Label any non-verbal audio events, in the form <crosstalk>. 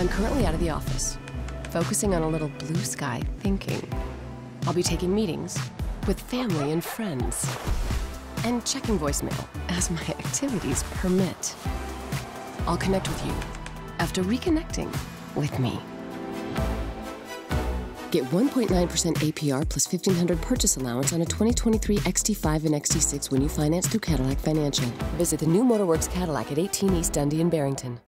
I'm currently out of the office, focusing on a little blue sky thinking. I'll be taking meetings with family and friends and checking voicemail as my <laughs> activities permit. I'll connect with you after reconnecting with me. Get 1.9% APR plus 1500 purchase allowance on a 2023 XT5 and XT6 when you finance through Cadillac Financial. Visit the new Motor Werks Cadillac at 18 East Dundee in Barrington.